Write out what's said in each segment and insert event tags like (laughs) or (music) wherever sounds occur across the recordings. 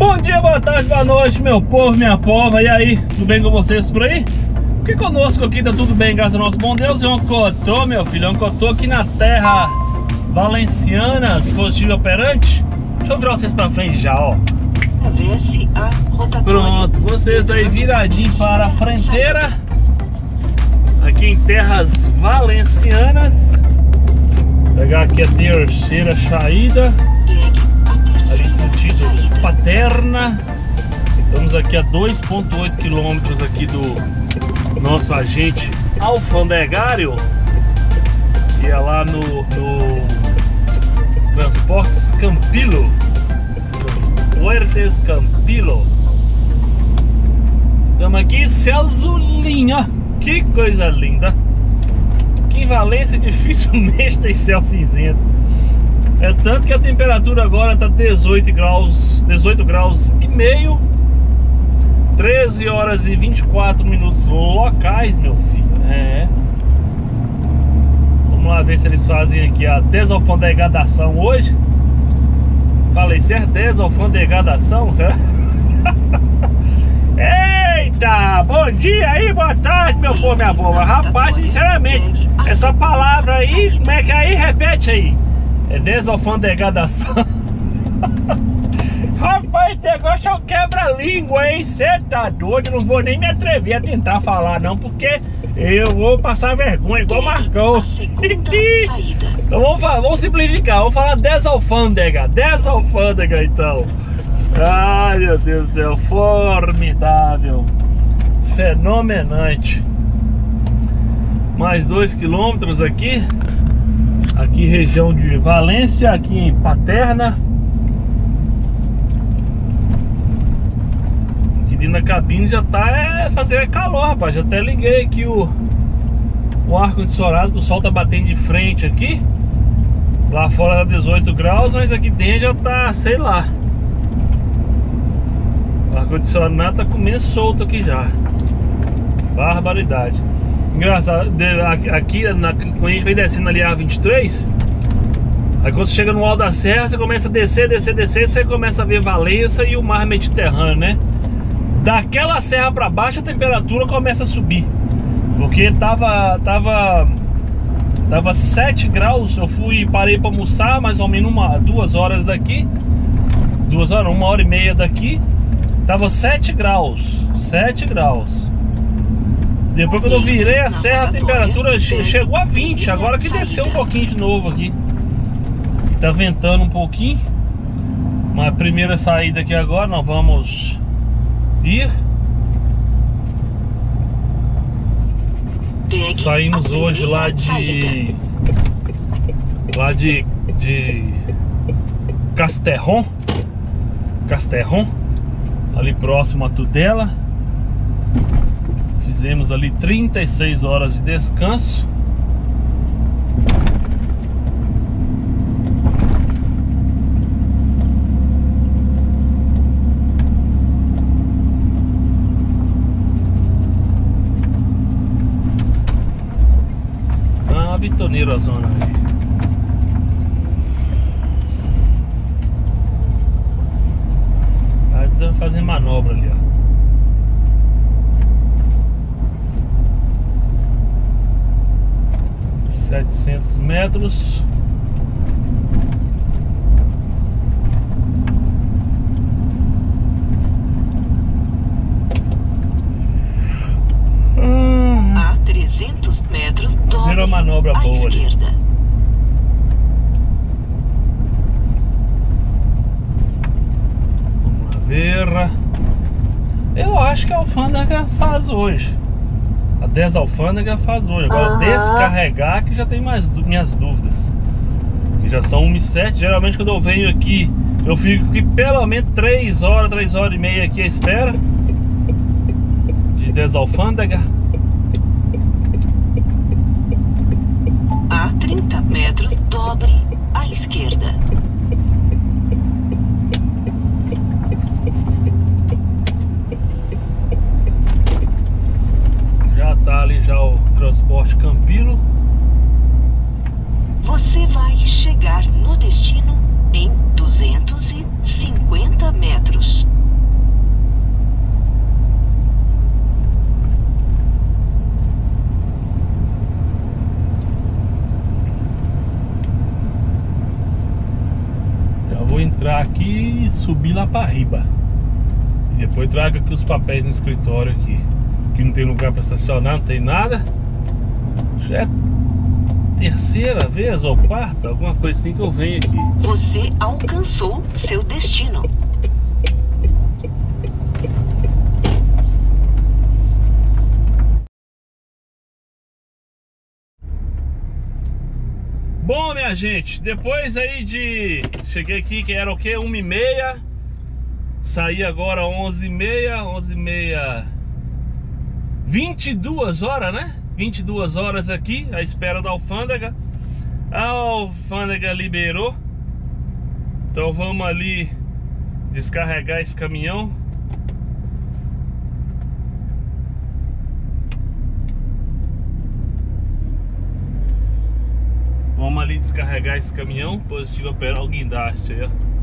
Bom dia, boa tarde, boa noite, meu povo, minha pova. E aí, tudo bem com vocês por aí? Porque conosco aqui tá tudo bem, graças ao nosso bom Deus. E um cotô, meu filho, um cotô aqui na terra valencianas, positivo operante. Deixa eu virar vocês pra frente já, ó. Pronto, vocês aí viradinho para a fronteira. Aqui em terras valencianas. Pegar aqui a terceira saída ali sentido Paterna. Estamos aqui a 2.8 quilômetros aqui do nosso agente alfandegário, que é lá no, no Transportes Campilo, Transportes Campilo. Estamos aqui, céu azulinho, que coisa linda. Que em Valência dificilmente (laughs) tem céu cinzento. É tanto que a temperatura agora tá 18 graus, 18 graus e meio. 13 horas e 24 minutos locais, meu filho. É. Vamos lá ver se eles fazem aqui a desalfandegadação hoje. Falei, se é desalfandegadação, será? (laughs) Eita! Bom dia aí, boa tarde, meu povo, minha boa. Rapaz, sinceramente, essa palavra aí, como é que é aí? Repete aí. É desalfandegadação. (laughs) Rapaz, esse negócio é um quebra-língua, hein? Você tá doido? Não vou nem me atrever a tentar falar, não, porque eu vou passar vergonha, igual Marcão. então (laughs) vamos, vamos simplificar, vamos falar desalfândega. Desalfândega, então. Ai, meu Deus do céu, formidável. Fenomenante. Mais dois quilômetros aqui aqui região de Valência, aqui em Paterna. Aqui na cabine já tá é, fazendo calor, rapaz. Já até liguei aqui o, o ar-condicionado, o sol tá batendo de frente aqui. Lá fora tá 18 graus, mas aqui dentro já tá, sei lá. O ar-condicionado tá comendo solto aqui já. Barbaridade. Engraçado, aqui na, quando a gente vem descendo ali a 23, aí quando você chega no alto da serra, você começa a descer, descer, descer, você começa a ver Valença e o mar Mediterrâneo, né? Daquela serra para baixo a temperatura começa a subir. Porque tava tava tava 7 graus, eu fui parei para almoçar mais ou menos uma, duas horas daqui. Duas horas, uma hora e meia daqui. Tava 7 graus, 7 graus. Depois quando eu virei a serra, a temperatura chegou a 20. Agora que desceu um pouquinho de novo aqui. Tá ventando um pouquinho. Mas a primeira saída aqui agora, nós vamos ir. Saímos hoje lá de... Lá de... De... Casterron. Casterron. Ali próximo a Tudela. Fizemos ali 36 horas de descanso. Ah, bitoneiro a zona ali. Tá fazendo manobra ali, ó. 700 metros A 300 metros Virou manobra boa esquerda. ali. Vamos ver Eu acho que a alfândega faz hoje a desalfândega faz hoje. Agora, uhum. descarregar que já tem mais minhas dúvidas. Que já são 1 e 7. Geralmente, quando eu venho aqui, eu fico aqui pelo menos 3 horas, 3 horas e meia aqui à espera de desalfândega. A 30 metros, dobre à esquerda. tá ali já o transporte Campilo. Você vai chegar no destino em 250 metros. Já vou entrar aqui e subir lá para riba. E depois trago aqui os papéis no escritório aqui. Que não tem lugar para estacionar, não tem nada. Certo? Terceira vez ou quarta, alguma coisa assim que eu venho aqui. Você alcançou seu destino. Bom, minha gente, depois aí de... Cheguei aqui que era o quê? 1 e meia Saí agora 11 e meia 11 e meia 22 horas, né? 22 horas aqui, à espera da alfândega A alfândega liberou Então vamos ali descarregar esse caminhão Vamos ali descarregar esse caminhão. Positivo operar o guindaste aí, ó.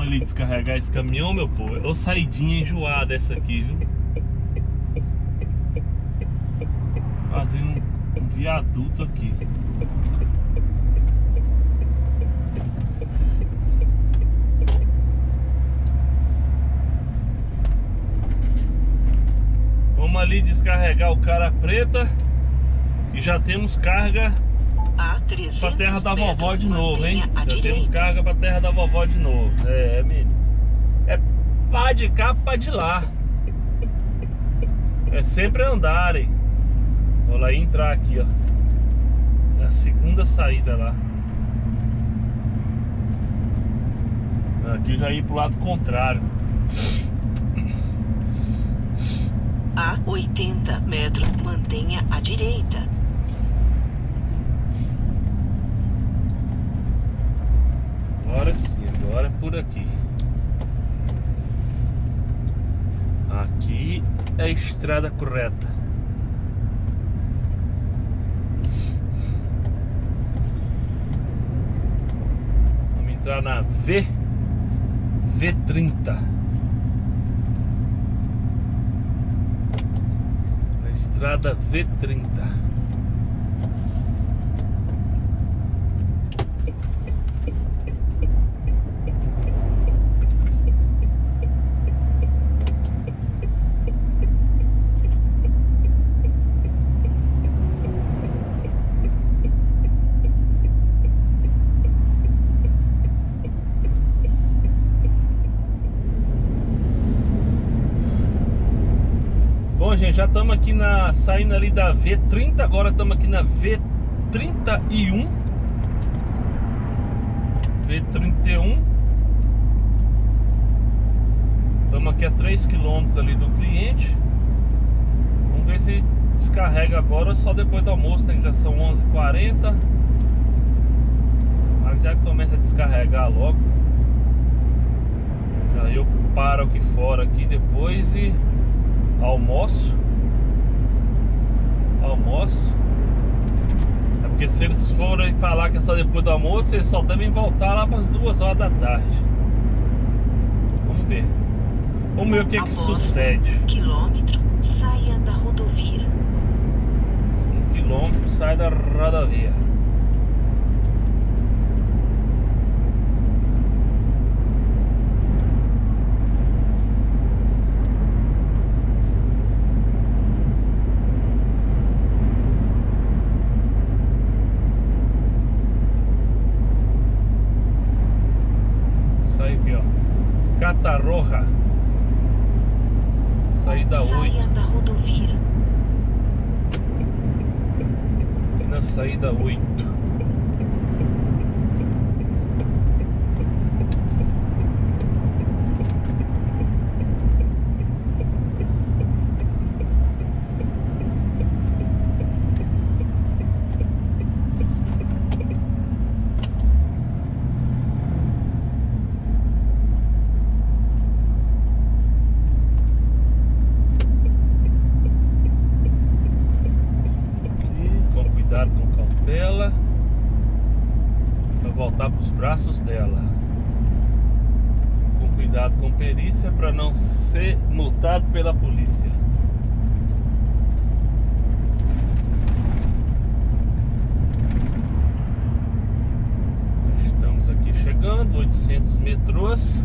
Vamos ali descarregar esse caminhão, meu povo. É saidinha enjoada essa aqui, viu? Fazendo um viaduto aqui. Vamos ali descarregar o cara preta e já temos carga para terra da vovó de novo, hein? Já temos carga para terra da vovó de novo. É, menino. É pá de cá, pá de lá. (laughs) É sempre andarem. Vou lá entrar aqui, ó. É a segunda saída lá. Aqui já ir pro lado contrário. A 80 metros, mantenha à direita. Agora sim, agora é por aqui. Aqui é a estrada correta. Vamos entrar na V V30. Estrada V30 já estamos aqui na saindo ali da V30, agora estamos aqui na V31. V31. Estamos aqui a 3 km ali do cliente. Vamos ver se descarrega agora só depois do almoço, tem, já são 11h40. Já começa a descarregar logo. Aí eu paro aqui fora aqui depois e almoço almoço. É porque se eles forem falar que é só depois do almoço, eles só devem voltar lá para as duas horas da tarde. Vamos ver. Vamos ver o que é que sucede. Um quilômetro, saia da rodovia. Um quilômetro, sai da rodovia. braços dela. Com cuidado com perícia para não ser multado pela polícia. Estamos aqui chegando, 800 metros.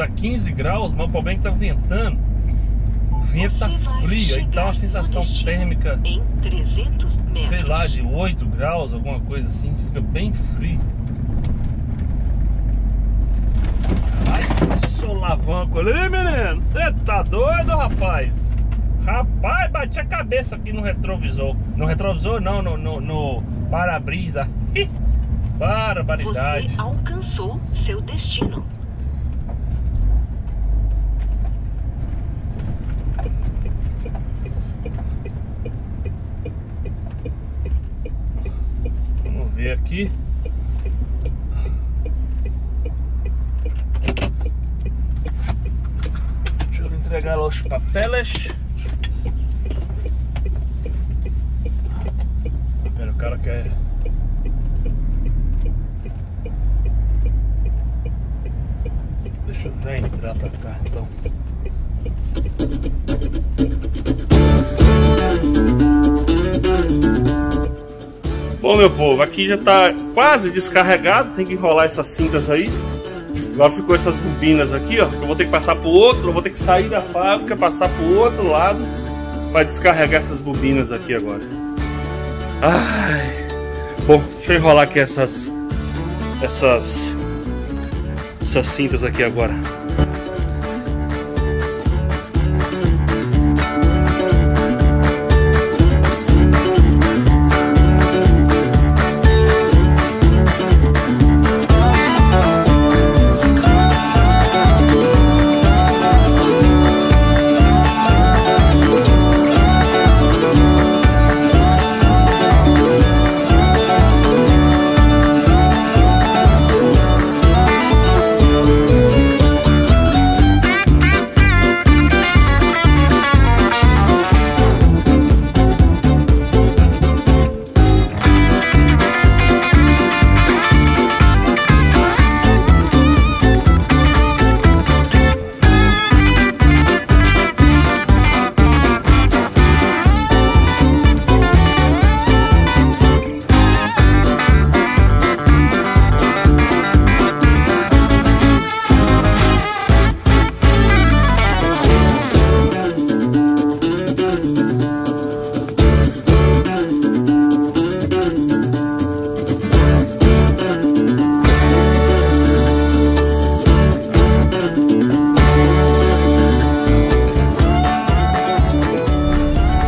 Tá 15 graus, mas o problema é que tá ventando. O vento tá frio, aí dá uma sensação térmica, Em 300 metros. sei lá, de 8 graus, alguma coisa assim, fica bem frio. Ai, solavanco ali, menino. Você tá doido, rapaz? Rapaz, bati a cabeça aqui no retrovisor. No retrovisor, não, no, no, no para-brisa. Barbaridade. Você alcançou seu destino. Vamos ver aqui. Deixa eu entregar os papeles. Pera, o cara quer. Deixa eu até entrar pra cá então. Bom, meu povo, aqui já tá quase descarregado. Tem que enrolar essas cintas aí. Agora ficou essas bobinas aqui, ó. Eu vou ter que passar pro outro, eu vou ter que sair da fábrica, passar pro outro lado para descarregar essas bobinas aqui agora. Ai. Bom, deixa eu enrolar aqui essas essas essas cintas aqui agora.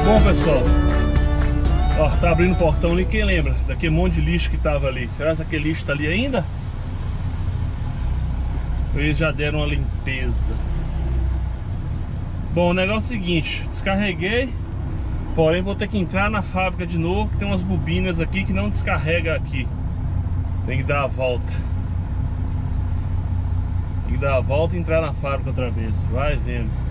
Bom, pessoal, ó, tá abrindo o portão ali, quem lembra? Daquele monte de lixo que tava ali. Será que aquele lixo tá ali ainda? Eles já deram uma limpeza. Bom, o negócio é o seguinte, descarreguei, porém vou ter que entrar na fábrica de novo, que tem umas bobinas aqui que não descarrega aqui. Tem que dar a volta. Tem que dar a volta e entrar na fábrica outra vez. Vai vendo.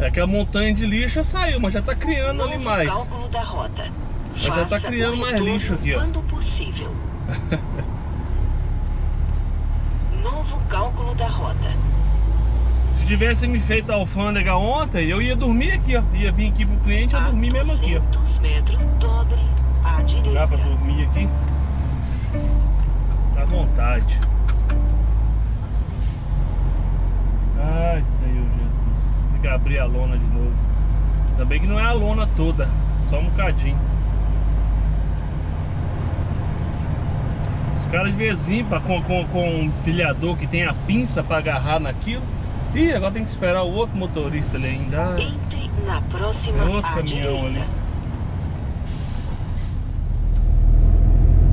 É que a montanha de lixo já saiu, mas já tá criando ali Novo mais. cálculo da rota. Mas já tá Faça criando o mais retorno lixo aqui, ó. Quando possível. (laughs) Novo cálculo da rota. Se tivesse me feito a alfândega ontem, eu ia dormir aqui, ó. Ia vir aqui pro cliente, eu A dormir mesmo aqui, ó. 200 metros, dobre à direita. Dá pra dormir aqui? À vontade. Ai, Senhor que abrir a lona de novo. Bem que não é a lona toda, só um bocadinho. Os caras de vez vir com, com, com um empilhador que tem a pinça pra agarrar naquilo. Ih, agora tem que esperar o outro motorista ali ainda. Ah. Entre na próxima outro caminhão direita. ali.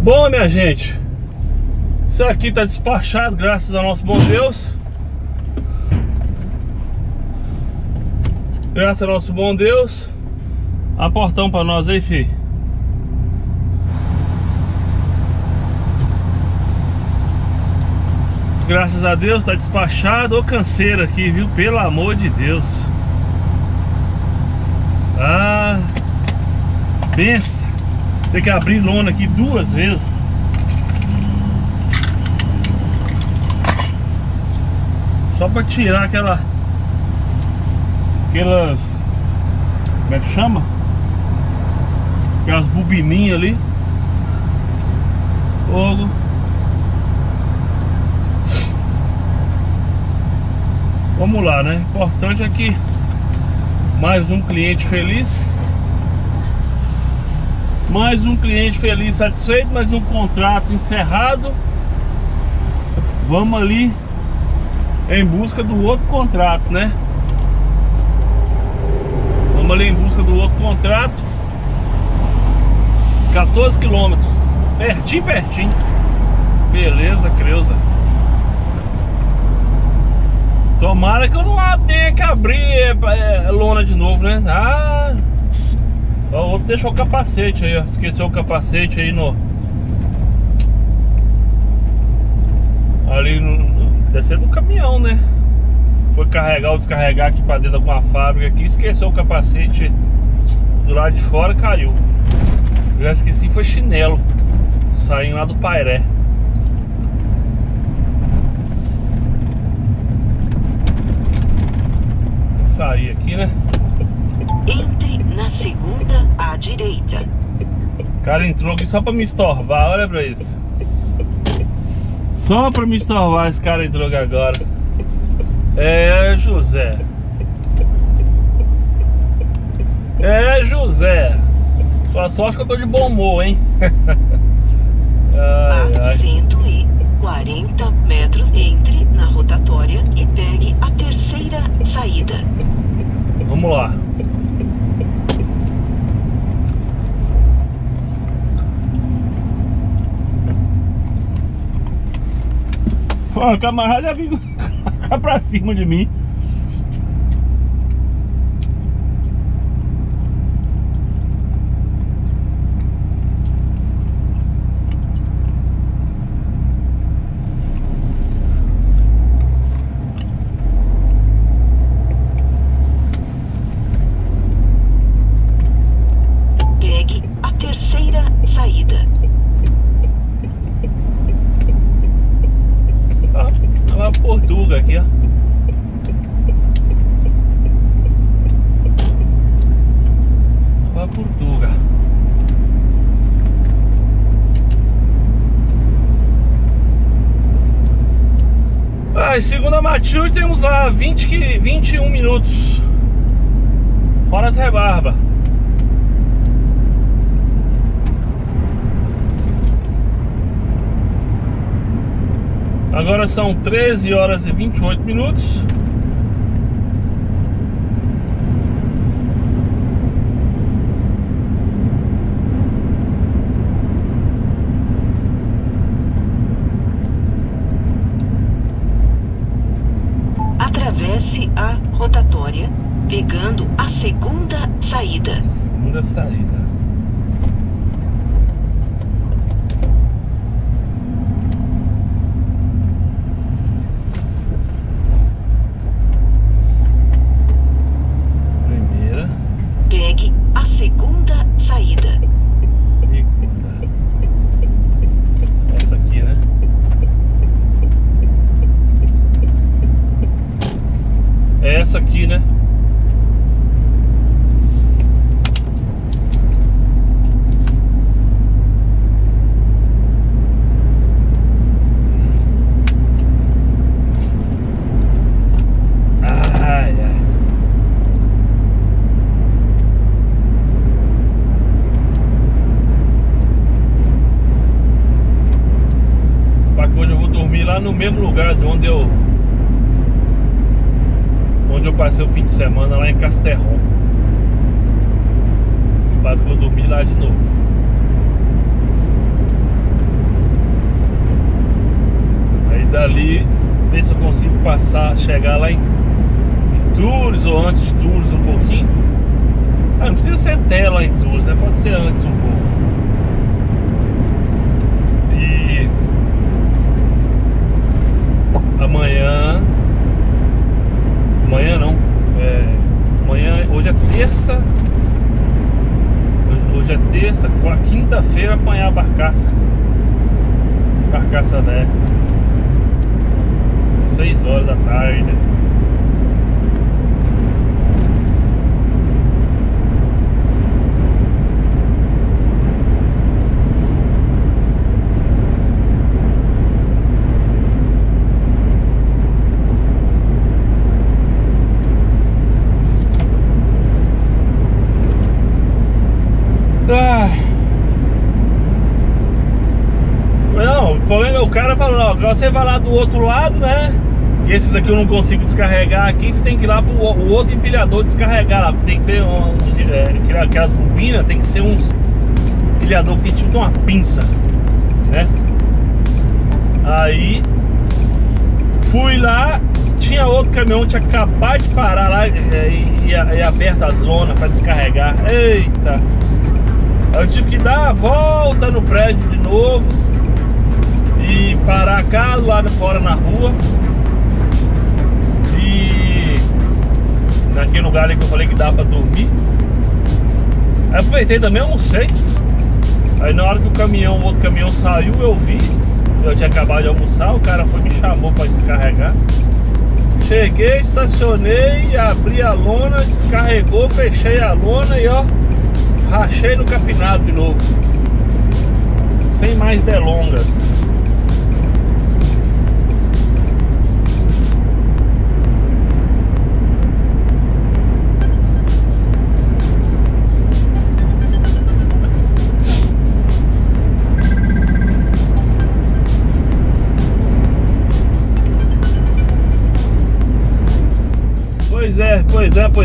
Bom, minha gente, isso aqui tá despachado, graças ao nosso bom Deus. Graças ao nosso bom Deus. A portão pra nós aí, fi. Graças a Deus tá despachado. Ô canseira aqui, viu? Pelo amor de Deus. Ah, pensa. Tem que abrir lona aqui duas vezes. Só pra tirar aquela. Aquelas. Como é que chama? Aquelas bobininhas ali. Fogo. Vamos lá, né? Importante é que mais um cliente feliz. Mais um cliente feliz, satisfeito, mais um contrato encerrado. Vamos ali em busca do outro contrato, né? Vamos ali em busca do outro contrato. 14 quilômetros. Pertinho, pertinho. Beleza, Creuza. Tomara que eu não tenha que abrir é, é, lona de novo, né? Ah, o outro deixou o capacete aí, ó. Esqueceu o capacete aí no. Ali no. Ser do caminhão, né? Foi carregar ou descarregar aqui pra dentro de alguma fábrica aqui, esqueceu o capacete do lado de fora caiu. já esqueci, foi chinelo. Saindo lá do Pairé. sair aqui, né? Entre na segunda à direita. O cara entrou aqui só pra me estorvar, olha pra isso. Só pra me estorvar esse cara entrou aqui agora. É, José. É, José. Sua sorte que eu tô de bom humor, hein? (laughs) ai, ai. 140 metros entre na rotatória e pegue a terceira saída. Vamos lá. Ó, camarada viu pra cima de mim. Matilde temos lá 20, 21 minutos. Fora as rebarba. Agora são 13 horas e 28 minutos pegando a segunda saída. Segunda saída. Primeira. Pegue a segunda saída. Segunda. Essa aqui, né? É essa aqui, né? Mesmo lugar de onde eu onde eu passei o fim de semana lá em Casterron. Quase que eu dormi lá de novo. Aí dali ver se eu consigo passar, chegar lá em, em Tours ou antes de Tours um pouquinho. Ah, não precisa ser até lá em Tours, né? Pode ser antes um pouco. Amanhã. Amanhã não. É, amanhã. Hoje é terça. Hoje é terça, quinta-feira apanhar a barcaça. Barcaça né 6 horas da tarde. Agora você vai lá do outro lado, né? Que esses aqui eu não consigo descarregar aqui, você tem que ir lá pro o outro empilhador descarregar lá. Tem que ser um, é, aquelas bobinas, tem que ser um empilhador que tem tipo uma pinça, né? Aí fui lá, tinha outro caminhão, tinha acabado de parar lá e, e, e aberta a zona para descarregar. Eita! Eu tive que dar a volta no prédio de novo e parar cá lá fora na rua. E naquele lugar ali que eu falei que dá pra dormir. Aí aproveitei também, almocei. Aí na hora que o caminhão, o outro caminhão saiu, eu vi. Eu tinha acabado de almoçar, o cara foi me chamou para descarregar. Cheguei, estacionei, abri a lona, descarregou, fechei a lona e ó, rachei no capinado de novo. Sem mais delongas.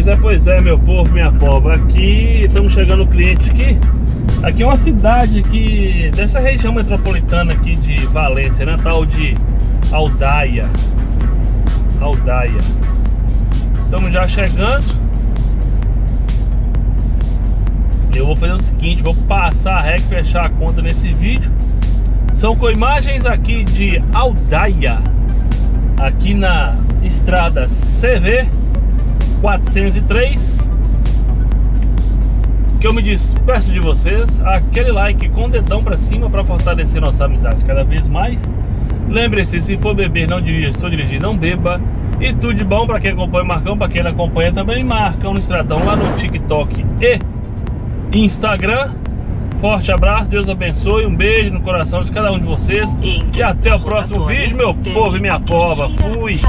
Pois é, pois é, meu povo, minha povo. Aqui, estamos chegando cliente aqui. Aqui é uma cidade aqui, dessa região metropolitana aqui de Valência, né? Tal de Aldaia. Aldaia. Estamos já chegando. Eu vou fazer o seguinte, vou passar a e fechar a conta nesse vídeo. São com imagens aqui de Aldaia. Aqui na estrada CV 403 que eu me despeço de vocês aquele like com o dedão para cima para fortalecer nossa amizade cada vez mais. Lembre-se, se for beber não dirija, se for dirigir não beba. E tudo de bom para quem acompanha o Marcão, para quem não acompanha também Marcão no Estradão lá no TikTok e Instagram. Forte abraço, Deus abençoe, um beijo no coração de cada um de vocês. E até o próximo vídeo, meu povo e minha pova, fui!